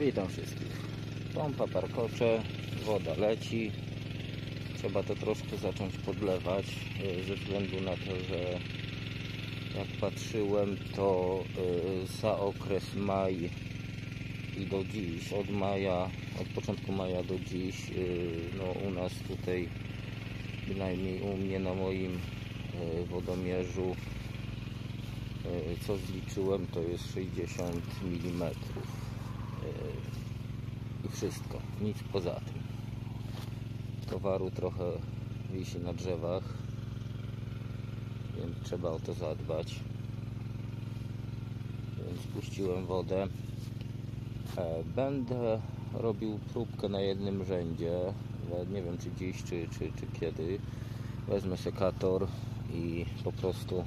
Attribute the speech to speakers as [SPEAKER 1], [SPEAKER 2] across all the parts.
[SPEAKER 1] Witam wszystkich. Pompa parkocze, woda leci. Trzeba to troszkę zacząć podlewać y, ze względu na to, że jak patrzyłem to y, za okres maj i do dziś, od maja, od początku maja do dziś, y, no u nas tutaj bynajmniej u mnie na moim wodomierzu co zliczyłem to jest 60 mm i wszystko, nic poza tym. Towaru trochę wisi na drzewach więc trzeba o to zadbać. Więc puściłem wodę. E, będę robił próbkę na jednym rzędzie. Nie wiem czy dziś czy, czy, czy kiedy. Wezmę sekator i po prostu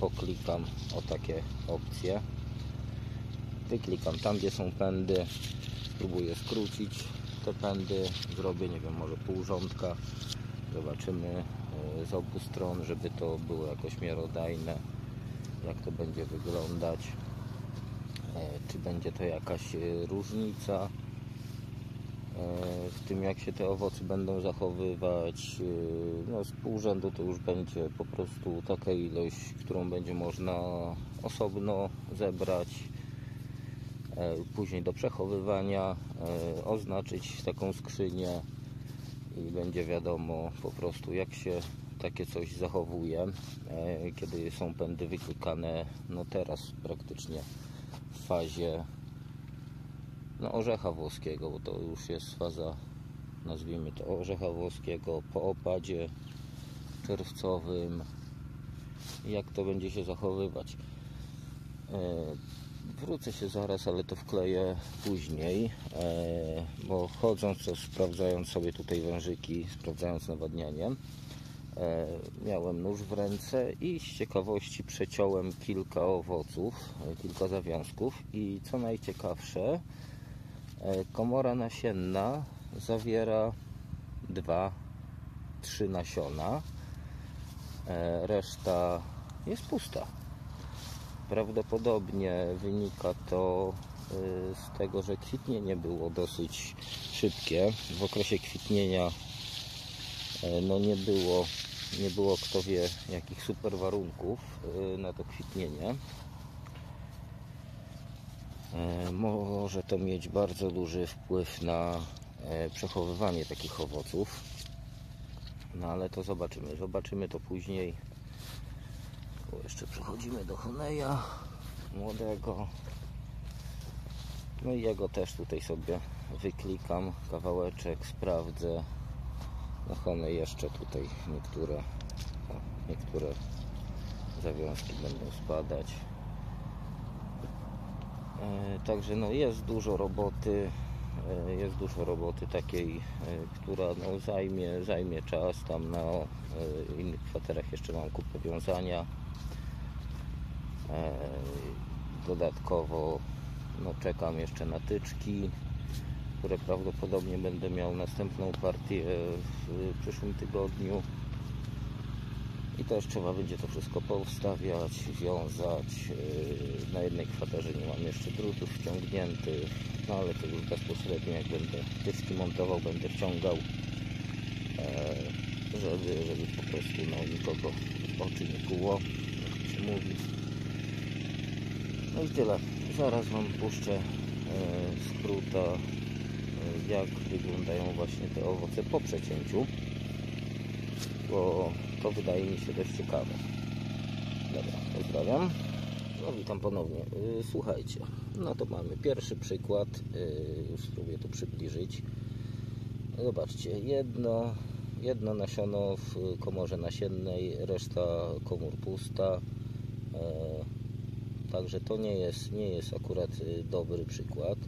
[SPEAKER 1] poklikam o takie opcje wyklikam tam gdzie są pędy. Spróbuję skrócić te pędy. Zrobię nie wiem może pół rządka. Zobaczymy e, z obu stron żeby to było jakoś miarodajne jak to będzie wyglądać. E, czy będzie to jakaś e, różnica w tym jak się te owoce będą zachowywać. No z pół rzędu to już będzie po prostu taka ilość którą będzie można osobno zebrać później do przechowywania e, oznaczyć taką skrzynię i będzie wiadomo po prostu jak się takie coś zachowuje e, kiedy są pędy wyklikane no teraz praktycznie w fazie no, orzecha włoskiego bo to już jest faza nazwijmy to orzecha włoskiego po opadzie czerwcowym jak to będzie się zachowywać Wrócę się zaraz, ale to wkleję później, e, bo chodząc, to sprawdzając sobie tutaj wężyki, sprawdzając nawadnianie, e, miałem nóż w ręce i z ciekawości przeciąłem kilka owoców, e, kilka zawiązków i co najciekawsze, komora nasienna zawiera dwa, trzy nasiona, reszta jest pusta. Prawdopodobnie wynika to y, z tego, że kwitnienie było dosyć szybkie. W okresie kwitnienia y, no nie było, nie było kto wie jakich super warunków y, na to kwitnienie. Może to mieć bardzo duży wpływ na przechowywanie takich owoców. No ale to zobaczymy. Zobaczymy to później jeszcze przechodzimy do Honeja młodego. No i jego też tutaj sobie wyklikam kawałeczek, sprawdzę. No Honej jeszcze tutaj niektóre, o, niektóre zawiązki będą spadać. E, także no jest dużo roboty e, jest dużo roboty takiej, e, która no, zajmie, zajmie czas. Tam na innych kwaterach jeszcze mam kupę wiązania. E, dodatkowo no, czekam jeszcze na tyczki, które prawdopodobnie będę miał następną partię w przyszłym tygodniu. I też trzeba będzie to wszystko powstawiać, wiązać. E, na jednej kwaterze nie mam jeszcze drutów wciągniętych, no ale to już bezpośrednio jak będę tyczki montował, będę wciągał, e, żeby, żeby po prostu no, nikogo oczy nie kuło, jak się mówi. No i tyle. Zaraz Wam puszczę e, skróta, e, jak wyglądają właśnie te owoce po przecięciu, bo to wydaje mi się dość ciekawe. Dobra, pozdrawiam. No witam ponownie. E, słuchajcie, no to mamy pierwszy przykład, już spróbuję tu przybliżyć. Zobaczcie, jedno, jedno nasiono w komorze nasiennej, reszta komór pusta Także to nie jest, nie jest akurat y, dobry przykład.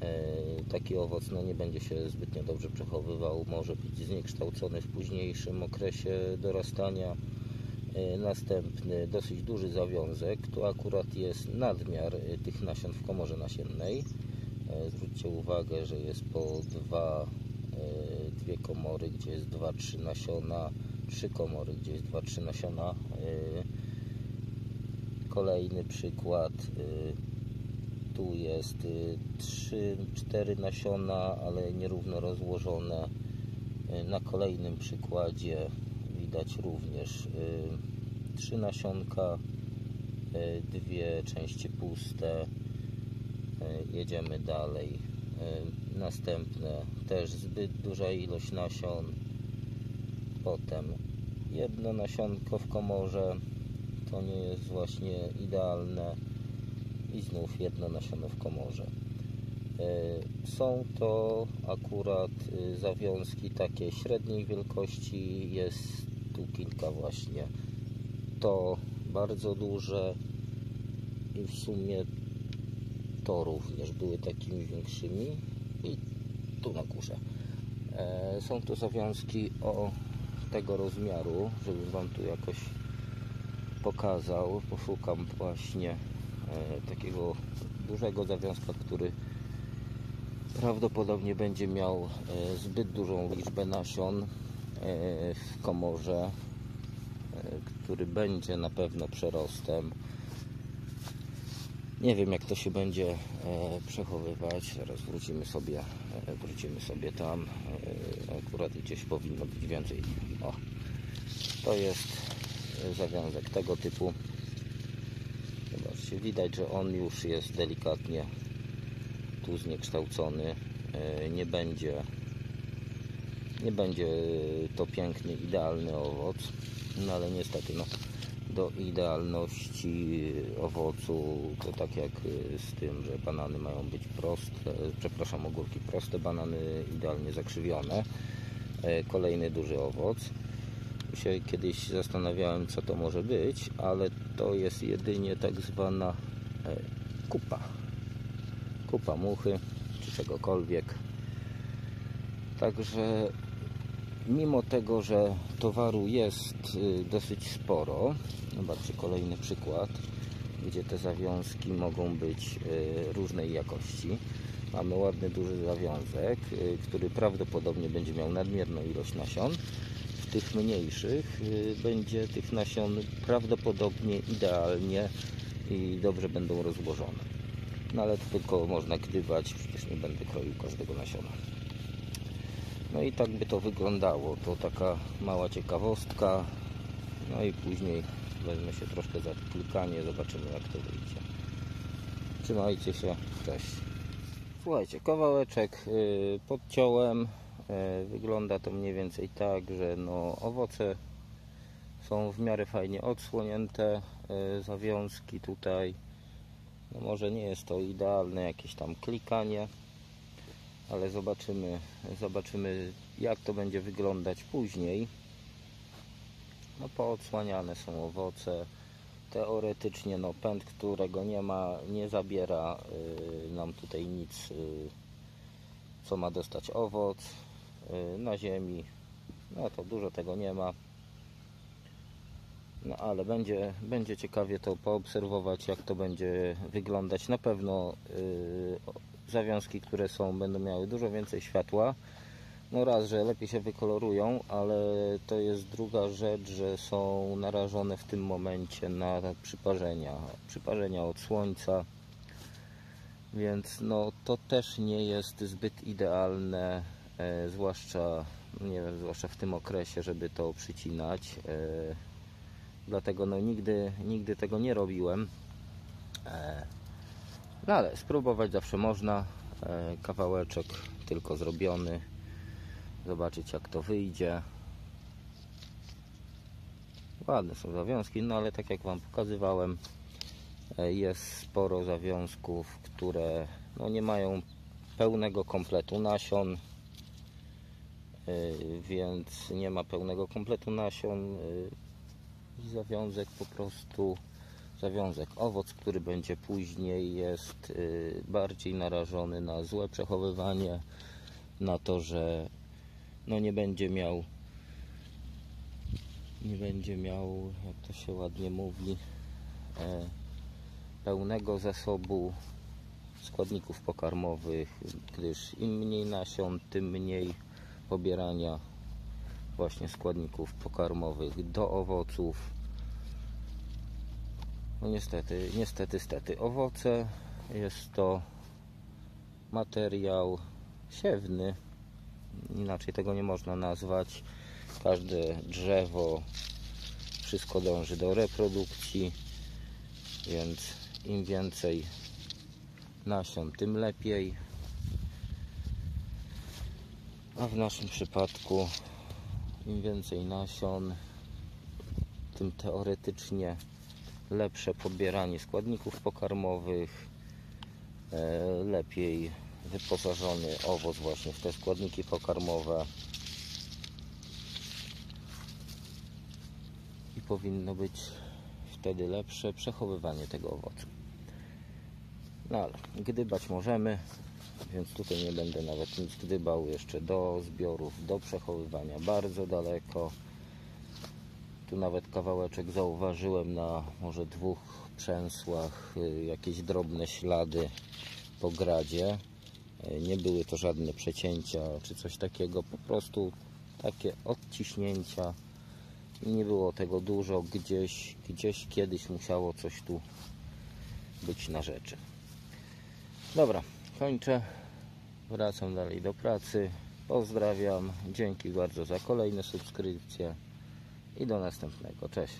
[SPEAKER 1] E, taki owoc no, nie będzie się zbytnio dobrze przechowywał, może być zniekształcony w późniejszym okresie dorastania. E, następny dosyć duży zawiązek, to akurat jest nadmiar y, tych nasion w komorze nasiennej. E, zwróćcie uwagę, że jest po dwa, dwie komory, gdzie jest 2-3 nasiona, trzy komory, gdzie jest 2-3 nasiona kolejny przykład y, Tu jest 3-4 nasiona, ale nierówno rozłożone. Y, Na kolejnym przykładzie widać również 3 nasionka, y, dwie części puste. Y, Jedziemy dalej. Y, Następne też zbyt duża ilość nasion. Potem jedno nasionko w komorze. To nie jest właśnie idealne. I znów jedno nasiono w komorze. Y, Są to akurat y, zawiązki takie średniej wielkości. Jest tu kilka właśnie. To bardzo duże i w sumie to również były takimi większymi i tu na górze. E, Są to zawiązki o tego rozmiaru, żebym Wam tu jakoś pokazał. Poszukam właśnie e, takiego dużego zawiązka, który prawdopodobnie będzie miał e, zbyt dużą liczbę nasion e, w komorze, który będzie na pewno przerostem. Nie wiem jak to się będzie przechowywać. Zaraz wrócimy sobie, wrócimy sobie tam. Akurat gdzieś powinno być więcej. O, to jest zawiązek tego typu. Zobaczcie, widać, że on już jest delikatnie tu zniekształcony. E, Nie będzie nie będzie to pięknie idealny owoc, no ale niestety no, do idealności owocu to tak jak z tym, że banany mają być proste, przepraszam ogórki proste, banany idealnie zakrzywione. E, Kolejny duży owoc. Się kiedyś zastanawiałem co to może być, ale to jest jedynie tak zwana e, kupa. Kupa muchy czy czegokolwiek. Także mimo tego, że towaru jest y, dosyć sporo, zobaczcie kolejny przykład, gdzie te zawiązki mogą być y, różnej jakości. Mamy ładny, duży zawiązek, y, który prawdopodobnie będzie miał nadmierną ilość nasion. Tych mniejszych y, będzie tych nasion prawdopodobnie idealnie i dobrze będą rozłożone. No ale to tylko można gdybać, przecież nie będę kroił każdego nasiona. No i tak by to wyglądało. To taka mała ciekawostka. No i później wezmę się troszkę za klikanie, zobaczymy jak to wyjdzie. Trzymajcie się, cześć. Słuchajcie, kawałeczek yy, podciąłem. Yy, wygląda to mniej więcej tak, że no, owoce są w miarę fajnie odsłonięte. Yy, zawiązki tutaj. No może nie jest to idealne jakieś tam klikanie ale zobaczymy, zobaczymy jak to będzie wyglądać później. No poodsłaniane są owoce. Teoretycznie no pęd, którego nie ma, nie zabiera y, nam tutaj nic, co ma dostać owoc na ziemi. No to dużo tego nie ma. No ale będzie, będzie ciekawie to poobserwować, jak to będzie wyglądać. Na pewno yy, zawiązki, które są, będą miały dużo więcej światła. No raz, że lepiej się wykolorują, ale to jest druga rzecz, że są narażone w tym momencie na przyparzenia, przyparzenia od słońca. Więc no to też nie jest zbyt idealne, zwłaszcza, nie wiem, zwłaszcza w tym okresie, żeby to przycinać. E, dlatego no nigdy, nigdy tego nie robiłem. E, no ale spróbować zawsze można. E, Kawałeczek tylko zrobiony. Zobaczyć jak to wyjdzie. Ładne są zawiązki, no ale tak jak Wam pokazywałem, e, jest sporo zawiązków, które no nie mają pełnego kompletu nasion, e, więc nie ma pełnego kompletu nasion. I zawiązek po prostu zawiązek owoc, który będzie później jest y, bardziej narażony na złe przechowywanie, na to, że no nie będzie miał nie będzie miał, jak to się ładnie mówi, e, pełnego zasobu składników pokarmowych, gdyż im mniej nasion, tym mniej pobierania właśnie składników pokarmowych do owoców. No niestety, niestety, stety. Owoce jest to materiał siewny. Inaczej tego nie można nazwać. Każde drzewo, wszystko dąży do reprodukcji, więc im więcej nasion, tym lepiej. A w naszym przypadku im więcej nasion, tym teoretycznie lepsze pobieranie składników pokarmowych, e, lepiej wyposażony owoc właśnie w te składniki pokarmowe i powinno być wtedy lepsze przechowywanie tego owocu. No ale gdybać możemy, więc tutaj nie będę nawet nic gdybał jeszcze do zbiorów, do przechowywania bardzo daleko. Tu nawet kawałeczek zauważyłem na może dwóch przęsłach y, jakieś drobne ślady po gradzie. Y, Nie były to żadne przecięcia czy coś takiego, po prostu takie odciśnięcia. I nie było tego dużo, gdzieś, gdzieś kiedyś musiało coś tu być na rzeczy. Dobra, kończę. Wracam dalej do pracy. Pozdrawiam. Dzięki bardzo za kolejne subskrypcje i do następnego. Cześć.